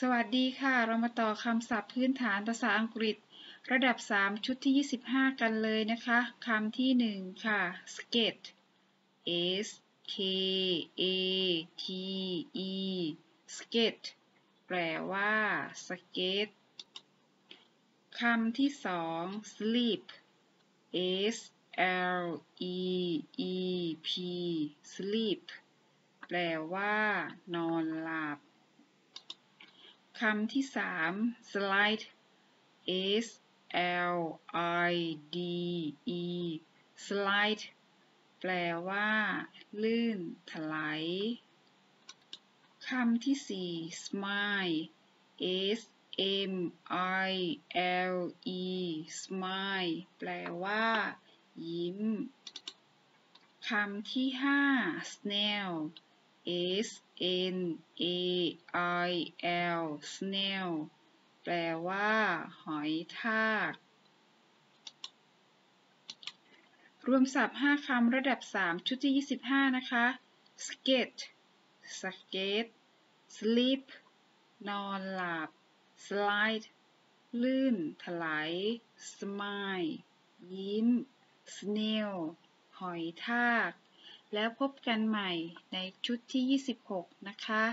สวัสดีค่ะ เรามาต่อคำศัพท์พื้นฐานภาษาอังกฤษ ระดับ 3 ชุดที่ 25 กันเลยนะคะ คำที่ 1 ค่ะ skate s k a t e skate แปลว่าสเก็ตคำที่ 2 sleep s l e e p sleep แปลว่า นอนหลับ คำที่สาม slide s l i d e slide แปลว่า ลื่น ถลายคำที่สี่ smile s m i l e smile แปลว่า ยิ้ม คำที่ห้า snail s n a i l snail แปลว่า หอยทาก รวมศัพท์ 5 คำระดับ 3 ชุดที่ 25 นะคะ skate skate sleep นอนหลับ slide ลื่น ถลาย smile ยิ้ม snail หอยทาก แล้วพบกันใหม่ในชุดที่ 26 นะคะ